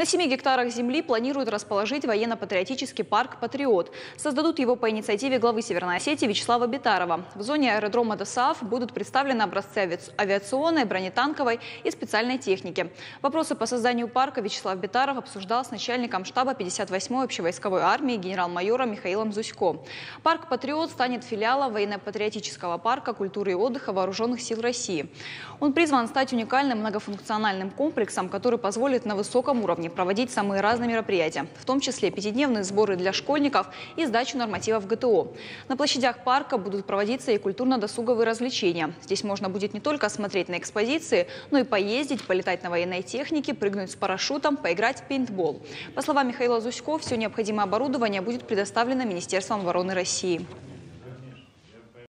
На 7 гектарах земли планируют расположить военно-патриотический парк «Патриот». Создадут его по инициативе главы Северной Осетии Вячеслава Битарова. В зоне аэродрома ДОСААФ будут представлены образцы авиационной, бронетанковой и специальной техники. Вопросы по созданию парка Вячеслав Битаров обсуждал с начальником штаба 58-й общевойсковой армии генерал-майором Михаилом Зусько. Парк «Патриот» станет филиалом военно-патриотического парка культуры и отдыха Вооруженных сил России. Он призван стать уникальным многофункциональным комплексом, который позволит на высоком уровне проводить самые разные мероприятия, в том числе пятидневные сборы для школьников и сдачу нормативов ГТО. На площадях парка будут проводиться и культурно-досуговые развлечения. Здесь можно будет не только смотреть на экспозиции, но и поездить, полетать на военной технике, прыгнуть с парашютом, поиграть в пейнтбол. По словам Михаила Зусько, все необходимое оборудование будет предоставлено Министерством обороны России.